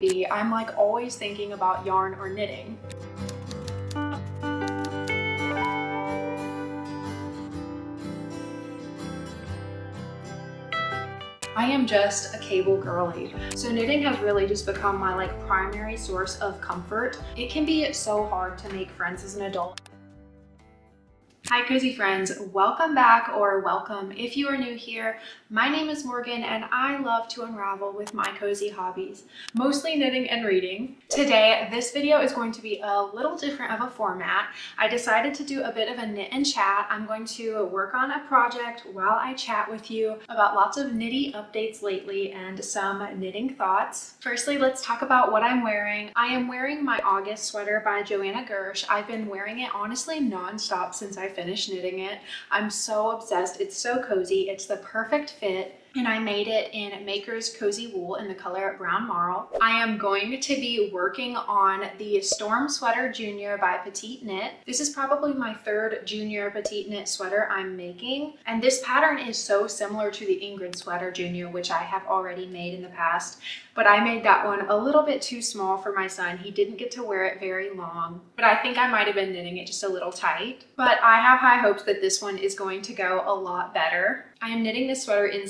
I'm like always thinking about yarn or knitting. I am just a cable girly. So knitting has really just become my like primary source of comfort. It can be so hard to make friends as an adult. Hi cozy friends, welcome back or welcome if you are new here. My name is Morgan and I love to unravel with my cozy hobbies, mostly knitting and reading. Today, this video is going to be a little different of a format. I decided to do a bit of a knit and chat. I'm going to work on a project while I chat with you about lots of knitty updates lately and some knitting thoughts. Firstly, let's talk about what I'm wearing. I am wearing my Auguste sweater by Joanna Gersh. I've been wearing it honestly nonstop since I finished knitting it. I'm so obsessed. It's so cozy. It's the perfect fit and I made it in Maker's Cozy Wool in the color Brown Marl. I am going to be working on the Storm Sweater Junior by PetiteKnit. This is probably my third Junior PetiteKnit sweater I'm making, and this pattern is so similar to the Ingrid Sweater Junior, which I have already made in the past, but I made that one a little bit too small for my son. He didn't get to wear it very long, but I think I might have been knitting it just a little tight. But I have high hopes that this one is going to go a lot better. I am knitting this sweater in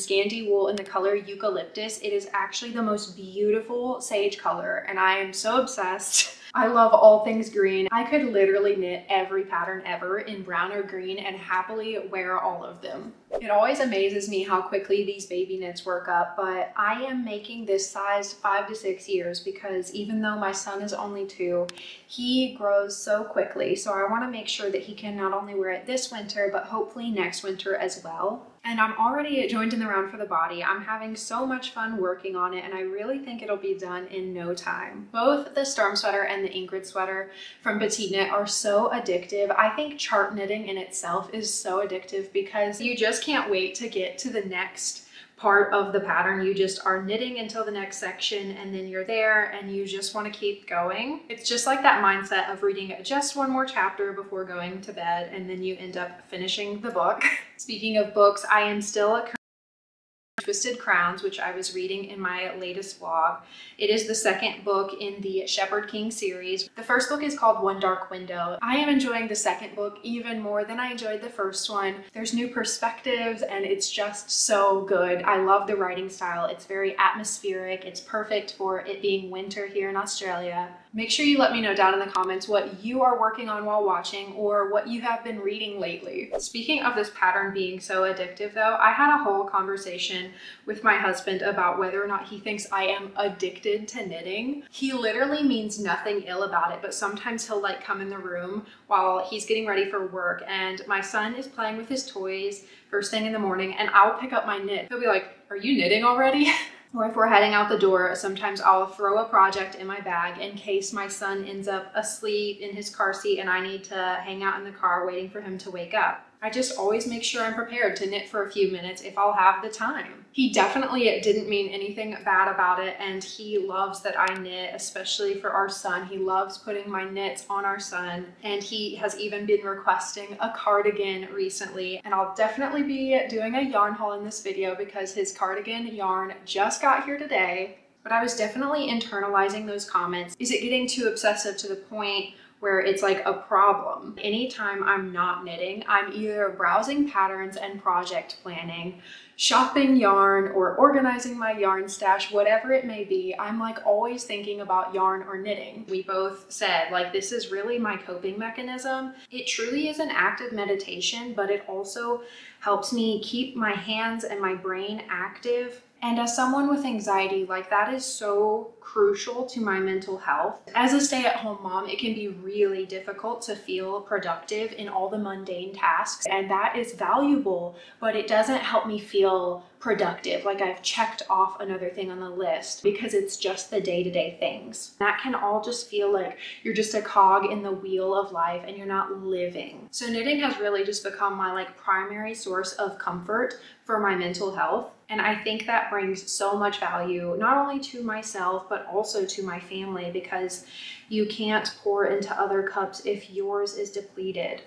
Wool in the color Eucalyptus. It is actually the most beautiful sage color and I am so obsessed. I love all things green. I could literally knit every pattern ever in brown or green and happily wear all of them. It always amazes me how quickly these baby knits work up, but I am making this size five to six years because even though my son is only two, he grows so quickly. So I wanna make sure that he can not only wear it this winter, but hopefully next winter as well and I'm already joined in the round for the body. I'm having so much fun working on it and I really think it'll be done in no time. Both the Storm sweater and the Ingrid sweater from PetiteKnit are so addictive. I think chart knitting in itself is so addictive because you just can't wait to get to the next part of the pattern. You just are knitting until the next section and then you're there and you just want to keep going. It's just like that mindset of reading just one more chapter before going to bed and then you end up finishing the book. Speaking of books, I am still a Twisted Crowns, which I was reading in my latest vlog. It is the second book in the Shepherd King series. The first book is called One Dark Window. I am enjoying the second book even more than I enjoyed the first one. There's new perspectives and it's just so good. I love the writing style. It's very atmospheric. It's perfect for it being winter here in Australia. Make sure you let me know down in the comments what you are working on while watching or what you have been reading lately. Speaking of this pattern being so addictive though, I had a whole conversation with my husband about whether or not he thinks I am addicted to knitting. He literally means nothing ill about it, but sometimes he'll like come in the room while he's getting ready for work and my son is playing with his toys first thing in the morning and I'll pick up my knit. He'll be like, are you knitting already? or if we're heading out the door, sometimes I'll throw a project in my bag in case my son ends up asleep in his car seat and I need to hang out in the car waiting for him to wake up. I just always make sure I'm prepared to knit for a few minutes if I'll have the time. He definitely didn't mean anything bad about it and he loves that I knit, especially for our son. He loves putting my knits on our son and he has even been requesting a cardigan recently and I'll definitely be doing a yarn haul in this video because his cardigan yarn just got here today but I was definitely internalizing those comments. Is it getting too obsessive to the point where it's like a problem. Anytime I'm not knitting, I'm either browsing patterns and project planning, shopping yarn or organizing my yarn stash, whatever it may be, I'm like always thinking about yarn or knitting. We both said like this is really my coping mechanism. It truly is an active meditation, but it also helps me keep my hands and my brain active and as someone with anxiety, like that is so crucial to my mental health. As a stay at home mom, it can be really difficult to feel productive in all the mundane tasks. And that is valuable, but it doesn't help me feel productive. Like I've checked off another thing on the list because it's just the day to day things. That can all just feel like you're just a cog in the wheel of life and you're not living. So knitting has really just become my like primary source of comfort for my mental health. And I think that brings so much value, not only to myself, but also to my family because you can't pour into other cups if yours is depleted.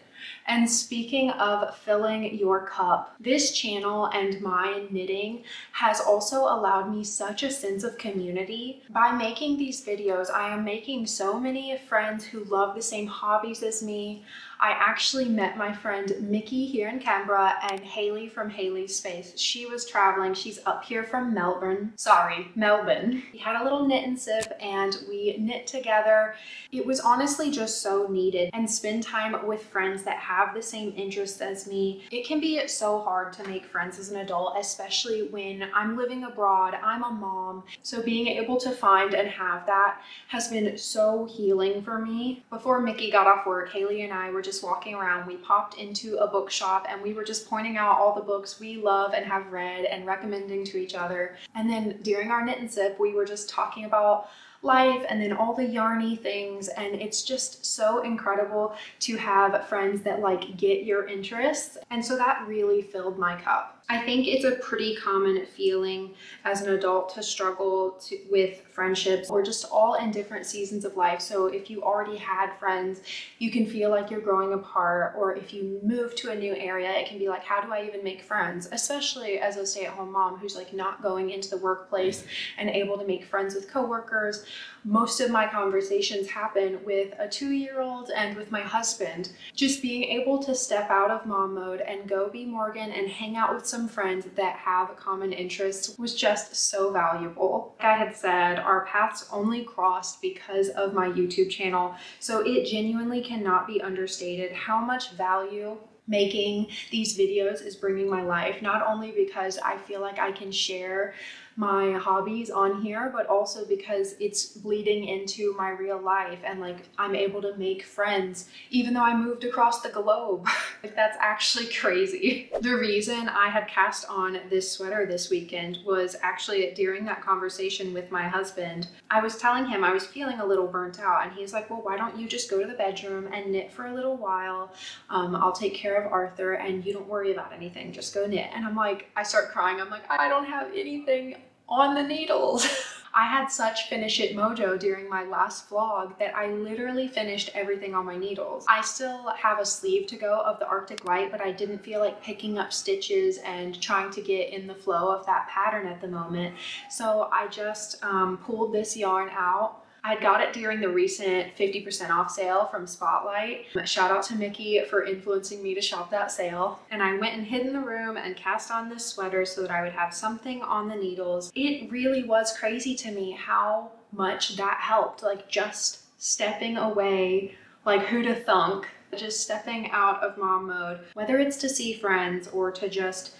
And speaking of filling your cup, this channel and my knitting has also allowed me such a sense of community. By making these videos, I am making so many friends who love the same hobbies as me. I actually met my friend Mickey here in Canberra and Hayley from Hayley's Space. She was traveling. She's up here from Melbourne. Sorry, Melbourne. We had a little knit and sip and we knit together. It was honestly just so needed and spend time with friends that have the same interests as me. It can be so hard to make friends as an adult, especially when I'm living abroad, I'm a mom. So being able to find and have that has been so healing for me. Before Mickey got off work, Hayley and I were just just walking around, we popped into a bookshop and we were just pointing out all the books we love and have read and recommending to each other. And then during our knit and sip, we were just talking about life and then all the yarny things and it's just so incredible to have friends that like get your interests and so that really filled my cup. I think it's a pretty common feeling as an adult to struggle to, with friendships or just all in different seasons of life. So if you already had friends, you can feel like you're growing apart or if you move to a new area, it can be like, how do I even make friends? Especially as a stay-at-home mom who's like not going into the workplace and able to make friends with coworkers. Most of my conversations happen with a two-year-old and with my husband. Just being able to step out of mom mode and go be Morgan and hang out with some friends that have a common interests was just so valuable. Like I had said, our paths only crossed because of my YouTube channel, so it genuinely cannot be understated how much value making these videos is bringing my life not only because I feel like I can share my hobbies on here, but also because it's bleeding into my real life and like I'm able to make friends even though I moved across the globe. like that's actually crazy. The reason I had cast on this sweater this weekend was actually during that conversation with my husband. I was telling him I was feeling a little burnt out and he's like, well, why don't you just go to the bedroom and knit for a little while? Um, I'll take care of Arthur and you don't worry about anything, just go knit. And I'm like, I start crying. I'm like, I don't have anything on the needles. I had such finish it mojo during my last vlog that I literally finished everything on my needles. I still have a sleeve to go of the Arctic Light, but I didn't feel like picking up stitches and trying to get in the flow of that pattern at the moment. So I just um, pulled this yarn out I got it during the recent 50% off sale from Spotlight. Shout out to Mickey for influencing me to shop that sale. And I went and hid in the room and cast on this sweater so that I would have something on the needles. It really was crazy to me how much that helped. Like just stepping away, like who to thunk, just stepping out of mom mode, whether it's to see friends or to just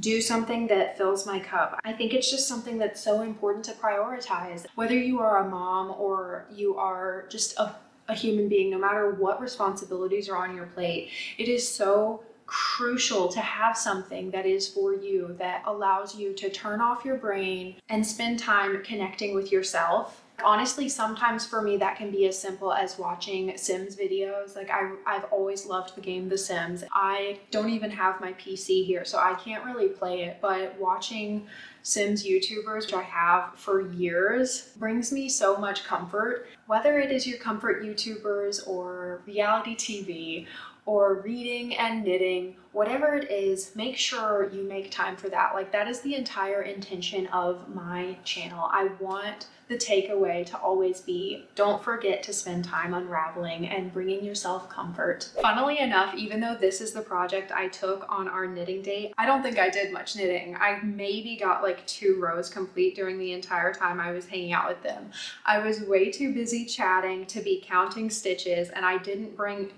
do something that fills my cup. I think it's just something that's so important to prioritize. Whether you are a mom or you are just a, a human being, no matter what responsibilities are on your plate, it is so crucial to have something that is for you that allows you to turn off your brain and spend time connecting with yourself Honestly, sometimes for me that can be as simple as watching Sims videos. Like I, I've always loved the game The Sims. I don't even have my PC here, so I can't really play it, but watching Sims YouTubers, which I have for years, brings me so much comfort. Whether it is your comfort YouTubers or reality TV or reading and knitting, whatever it is, make sure you make time for that. Like that is the entire intention of my channel. I want the takeaway to always be don't forget to spend time unraveling and bringing yourself comfort. Funnily enough, even though this is the project I took on our knitting date, I don't think I did much knitting. I maybe got like two rows complete during the entire time I was hanging out with them. I was way too busy chatting to be counting stitches and I didn't bring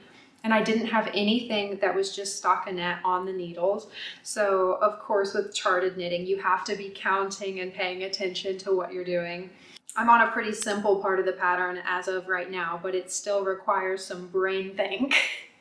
and I didn't have anything that was just stockinette on the needles. So of course with charted knitting, you have to be counting and paying attention to what you're doing. I'm on a pretty simple part of the pattern as of right now, but it still requires some brain think.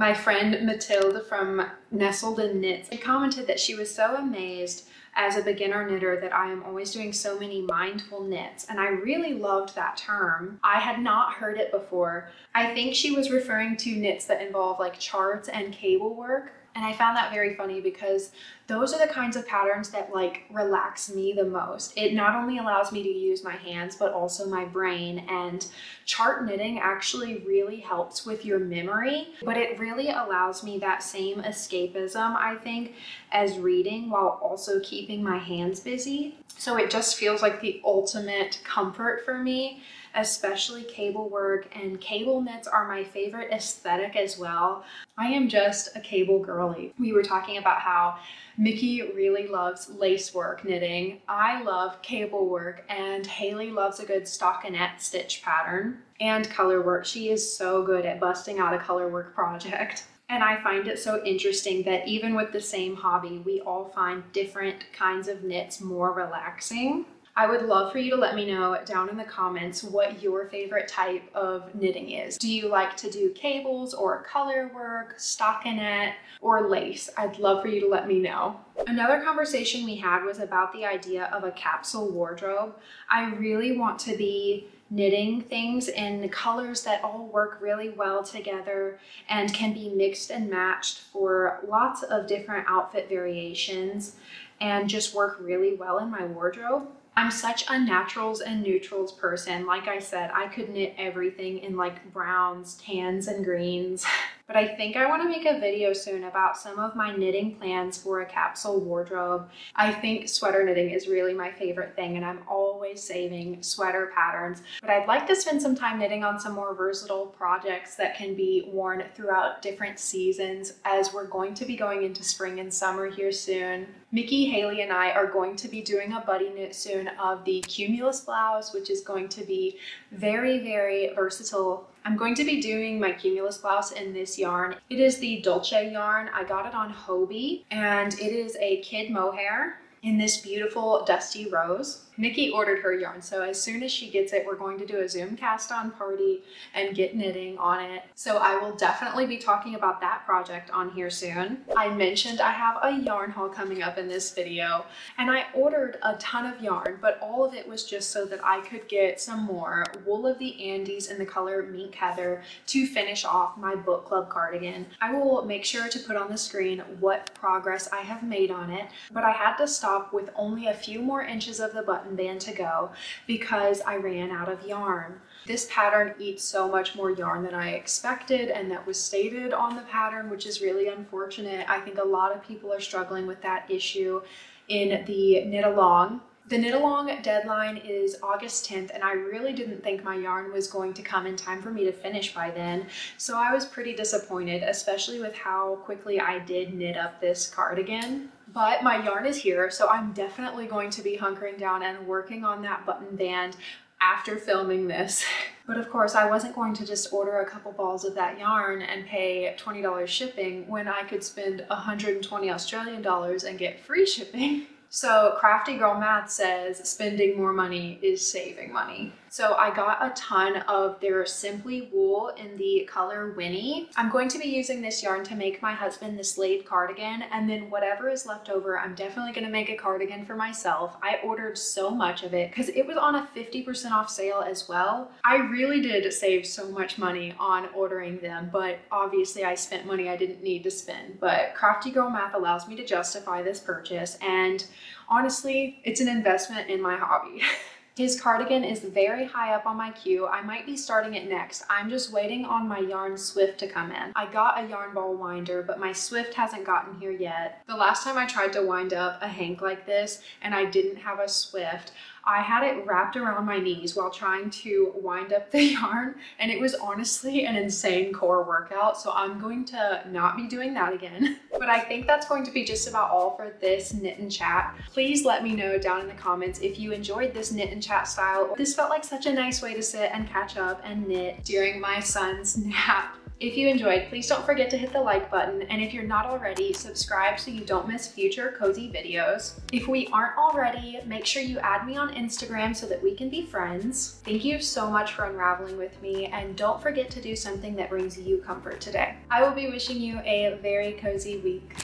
My friend Matilde from Nestled in Knits commented that she was so amazed as a beginner knitter that I am always doing so many mindful knits and I really loved that term. I had not heard it before. I think she was referring to knits that involve like charts and cable work And I found that very funny because those are the kinds of patterns that like relax me the most. It not only allows me to use my hands, but also my brain. And chart knitting actually really helps with your memory, but it really allows me that same escapism, I think, as reading while also keeping my hands busy. So it just feels like the ultimate comfort for me especially cable work and cable knits are my favorite aesthetic as well. I am just a cable girly. We were talking about how Mickey really loves lace work knitting. I love cable work and Hayley loves a good stockinette stitch pattern and color work. She is so good at busting out a color work project. And I find it so interesting that even with the same hobby, we all find different kinds of knits more relaxing. I would love for you to let me know down in the comments what your favorite type of knitting is. Do you like to do cables or color work, stockinette, or lace? I'd love for you to let me know. Another conversation we had was about the idea of a capsule wardrobe. I really want to be knitting things in colors that all work really well together and can be mixed and matched for lots of different outfit variations and just work really well in my wardrobe. I'm such a naturals and neutrals person. Like I said, I could knit everything in like browns, tans, and greens. but I think I want to make a video soon about some of my knitting plans for a capsule wardrobe. I think sweater knitting is really my favorite thing and I'm always saving sweater patterns, but I'd like to spend some time knitting on some more versatile projects that can be worn throughout different seasons as we're going to be going into spring and summer here soon. Mickey, Hayley, and I are going to be doing a buddy knit soon of the Cumulus blouse, which is going to be very, very versatile I'm going to be doing my Cumulus blouse in this yarn. It is the Dolce yarn. I got it on Hobbii and it is a kid mohair in this beautiful dusty rose. Mickey ordered her yarn, so as soon as she gets it, we're going to do a Zoom cast on party and get knitting on it. So I will definitely be talking about that project on here soon. I mentioned I have a yarn haul coming up in this video, and I ordered a ton of yarn, but all of it was just so that I could get some more Wool of the Andes in the color Mink Heather to finish off my book club cardigan. I will make sure to put on the screen what progress I have made on it, but I had to stop with only a few more inches of the button cotton band to go because I ran out of yarn. This pattern eats so much more yarn than I expected and that was stated on the pattern, which is really unfortunate. I think a lot of people are struggling with that issue in the knit along. The knit along deadline is August 10th and I really didn't think my yarn was going to come in time for me to finish by then. So I was pretty disappointed, especially with how quickly I did knit up this cardigan. But my yarn is here, so I'm definitely going to be hunkering down and working on that button band after filming this. But of course, I wasn't going to just order a couple balls of that yarn and pay $20 shipping when I could spend 120 Australian dollars and get free shipping. So Crafty Girl Math says spending more money is saving money. So I got a ton of their Simply Wool in the color Winnie. I'm going to be using this yarn to make my husband the Slade cardigan and then whatever is left over, I'm definitely gonna make a cardigan for myself. I ordered so much of it because it was on a 50% off sale as well. I really did save so much money on ordering them, but obviously I spent money I didn't need to spend. But Crafty Girl Math allows me to justify this purchase and honestly, it's an investment in my hobby. His cardigan is very high up on my queue. I might be starting it next. I'm just waiting on my yarn Swift to come in. I got a yarn ball winder, but my Swift hasn't gotten here yet. The last time I tried to wind up a hank like this and I didn't have a Swift, I had it wrapped around my knees while trying to wind up the yarn and it was honestly an insane core workout so I'm going to not be doing that again. But I think that's going to be just about all for this knit and chat. Please let me know down in the comments if you enjoyed this knit and chat style. This felt like such a nice way to sit and catch up and knit during my son's nap. If you enjoyed, please don't forget to hit the like button, and if you're not already, subscribe so you don't miss future cozy videos. If we aren't already, make sure you add me on Instagram so that we can be friends. Thank you so much for unraveling with me, and don't forget to do something that brings you comfort today. I will be wishing you a very cozy week.